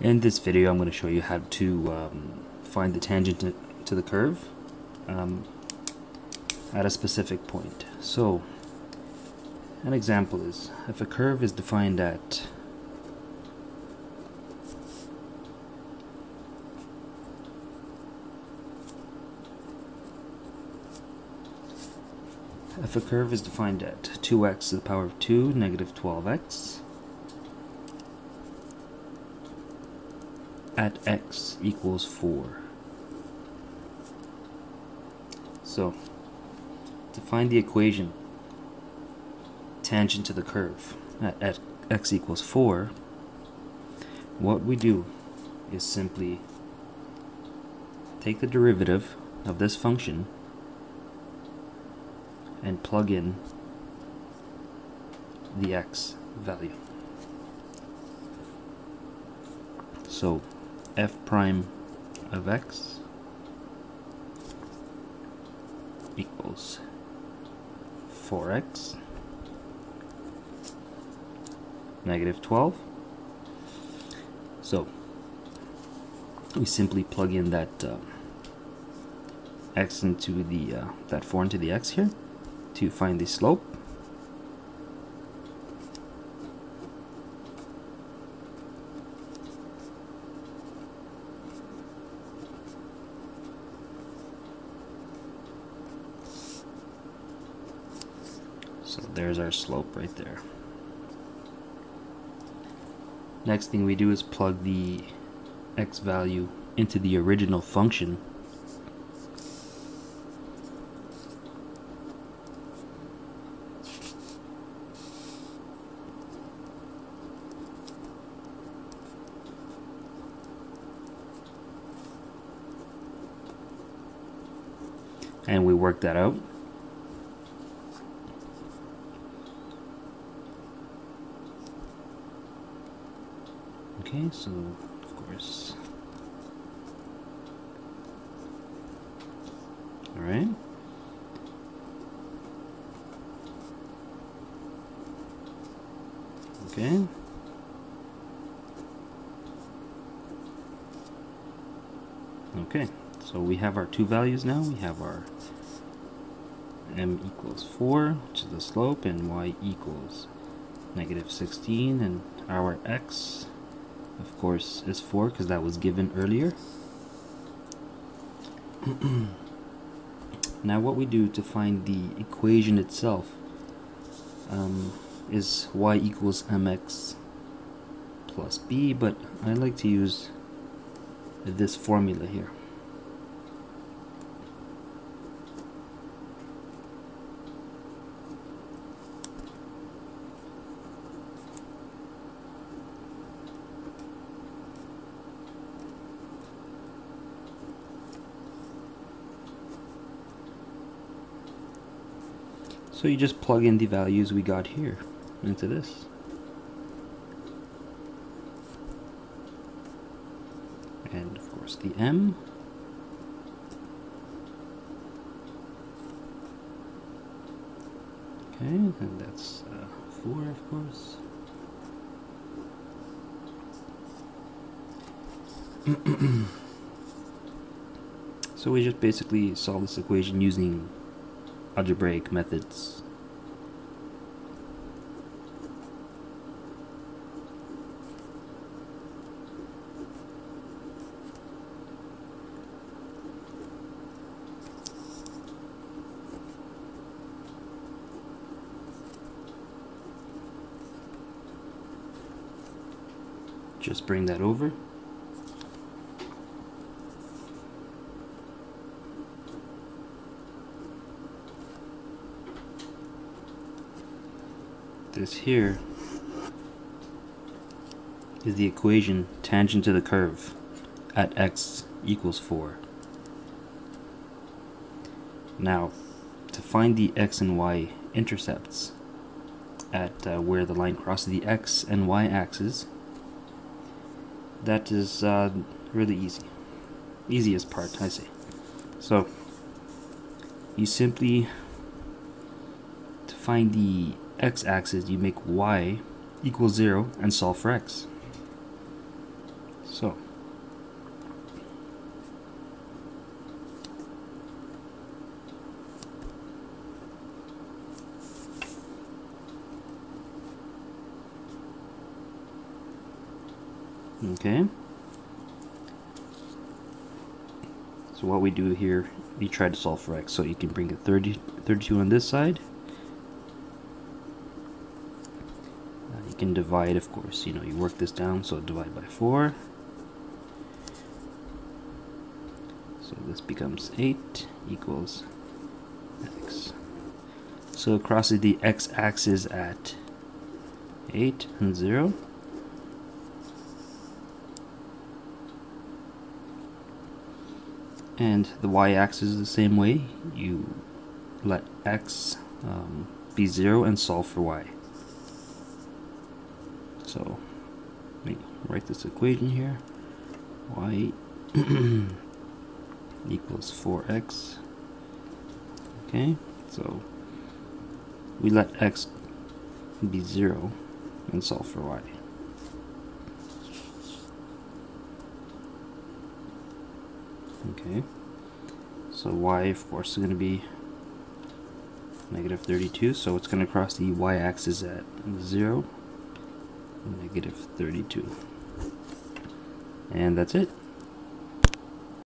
In this video I'm going to show you how to um, find the tangent to, the curve um, at a specific point. So an example is if a curve is defined at if a curve is defined at 2x to the power of 2 negative 12x at x equals 4. So, to find the equation tangent to the curve at, at x equals 4, what we do is simply take the derivative of this function and plug in the x value. So f prime of x equals 4x negative 12 so we simply plug in that uh, x into the uh, that 4 into the x here to find the slope So there's our slope right there. Next thing we do is plug the x value into the original function. And we work that out. Okay, so of course. All right. Okay. Okay, so we have our two values now. We have our m equals 4, which is the slope, and y equals negative 16, and our x of course is 4 because that was given earlier. Now what we do to find the equation itself um, is y equals mx plus b but I like to use this formula here So you just plug in the values we got here into this. And of course the M. Okay, and that's uh, 4 of course. so we just basically solve this equation using algebraic methods. Just bring that over. This here is the equation tangent to the curve at x equals 4. Now, to find the x and y intercepts at uh, where the line crosses the x and y axes, that is uh, really easy. Easiest part, I say. So, you simply, to find the x-axis, you make y equals 0 and solve for x. So, Okay. So what we do here, we try to solve for x. So you can bring a 30, 32 on this side. Uh, you can divide, of course, you know, you work this down, so divide by 4. So this becomes 8 equals x. So it crosses the x-axis at 8 and 0. and the y-axis is the same way you let x um, be 0 and solve for y so let me write this equation here. Y equals 4x okay so we let x be 0 and solve for y. Okay. So y, of course, is going to be negative 32, so it's going to cross the y-axis at 0, negative 32. And that's it.